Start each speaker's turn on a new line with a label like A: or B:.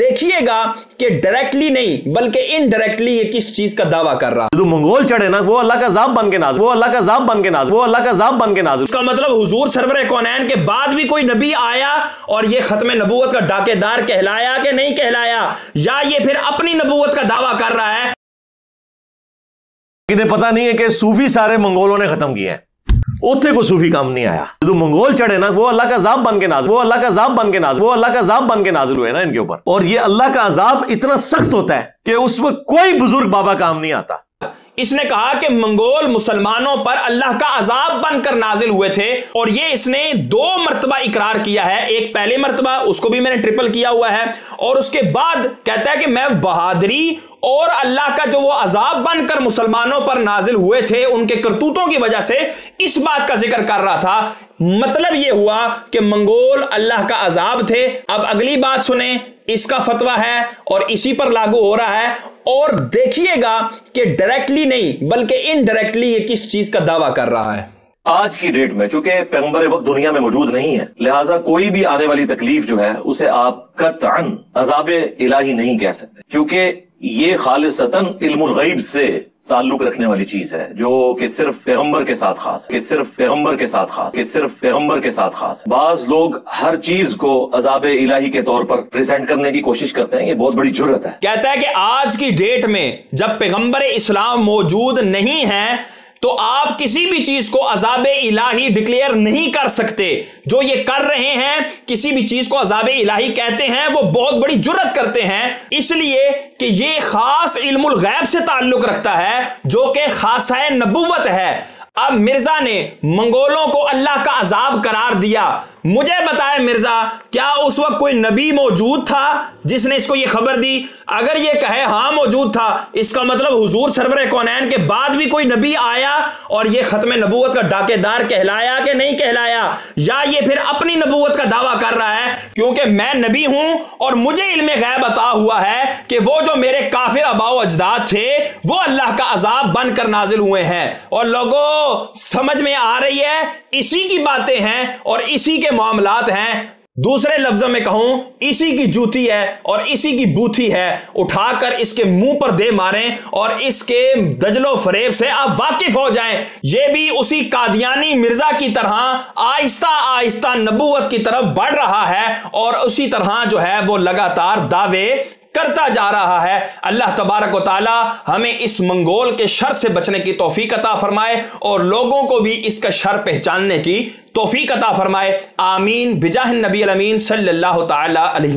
A: देखिएगा कि डायरेक्टली नहीं बल्कि इनडायरेक्टली ये किस चीज़ का दावा कर रहा। है
B: जो मंगोल चढ़े ना वो अल्लाह का जाब बन के नाज वो अल्लाह का जाब बन के नाज वो अल्लाह का जाब बन के नाज
A: उसका मतलब हुजूर सरवर कौनैन के बाद भी कोई नबी आया और ये खत्म नबूवत का डाकेदार कहलाया कि नहीं कहलाया? या ये फिर अपनी नबूवत का दावा कर रहा है?
B: इन्हें पता नहीं है कि सूफी सारे मंगोलों ने खत्म किए हैं। उथे को सूफी काम नहीं आया। जो मंगोल चढ़े ना, वो अल्लाह का जाब बन के नाज वो अल्लाह का जाब बन के नाज वो अल्लाह का जाब बन के नाजिल हुए ना इनके ऊपर। और ये अल्लाह का अजाब इतना सख्त होता है कि उस वक्त कोई बुज़ुर्ग बाबा काम नहीं आता।
A: इसने कहा कि मंगोल मुसलमानों पर अल्लाह का अजाब बनकर नाजिल हुए थे और ये इसने दो मरतबा इकरार किया है। एक पहले मरतबा, उसको भी मैंने ट्रिपल किया हुआ है और उसके बाद कहता है कि मैं बहादरी और अल्लाह का जो वो अजाब बनकर मुसलमानों पर नाजिल हुए थे, उनके करतूतों की वजह से इस बात का ज़िक्र कर रहा था मतलब यह हुआ कि मंगोल अल्लाह का अजाब थे। अब अगली बात सुने, इसका फतवा है और इसी पर लागू हो रहा है। और देखिएगा कि डायरेक्टली नहीं, बल्कि इनडायरेक्टली ये किस चीज़ का दावा कर रहा है।
B: आज की डेट में, चूँकि पैगंबर वक्त दुनिया में मौजूद नहीं है, लिहाजा कोई भी आने वाली तकलीफ़ जो है, उसे आप कतन अजाब इलाही नहीं कह सकते। क्योंकि ये खालिसतन इल्मुल गैब से ताल्लुक रखने वाली चीज़ है, जो कि सिर्फ़ पैगंबर के साथ खास, कि सिर्फ़ पैगंबर के साथ खास, कि सिर्फ़ पैगंबर के साथ खास। बाज लोग हर चीज़ को अजाब इलाही के तौर पर प्रेजेंट करने की कोशिश करते हैं, ये बहुत बड़ी ज़रूरत है।
A: कहता है कि आज की डेट में जब पैगंबर इस्लाम मौजूद नहीं है तो आप किसी भी चीज़ को अजाब इलाही डिक्लेयर नहीं कर सकते। जो ये कर रहे हैं, किसी भी चीज़ को अजाब इलाही कहते हैं, वो बहुत बड़ी जुरत करते हैं। इसलिए कि ये खास इल्मुल गैब से ताल्लुक रखता है, जो कि खासा नबूवत है। अब मिर्ज़ा ने मंगोलों को अल्लाह का अजाब करार दिया। मुझे बताए मिर्ज़ा, क्या उस वक्त कोई नबी मौजूद था जिसने इसको यह खबर दी? अगर यह कहे हाँ मौजूद था। इसका मतलब हुजूर सरवर कौनैन के बाद भी कोई नबी आया और यह खत्म नबूत का डाकेदार कहलाया कि नहीं कहलाया? या ये फिर अपनी नबूवत का दावा कर रहा है? क्योंकि मैं नबी हूँ और मुझे इल्म गैब अता हुआ है कि वो जो मेरे काफिर अबाव अजदाद थे, वो अल्लाह का अजाब बनकर नाजिल हुए हैं। और लोगों, समझ में आ रही है? इसी की बातें हैं और इसी के मामला हैं। दूसरे लफ्जों में कहूँ, इसी की जूती है और इसी की बूथी है। उठाकर इसके मुँह पर दे मारें और इसके दजलो फरेब से आप वाकिफ हो जाएँ। यह भी उसी कादियानी मिर्ज़ा की तरह आहिस्ता आहिस्ता नबूवत की तरफ़ बढ़ रहा है और उसी तरह जो है वो लगातार दावे करता जा रहा है। अल्लाह तबारक ताला हमें इस मंगोल के शर से बचने की तोफीक अता फरमाए और लोगों को भी इसका शर पहचानने की तोफीक अता फरमाए। आमीन। बिजाह नबी अमीन सल्लल्लाहु अलैहि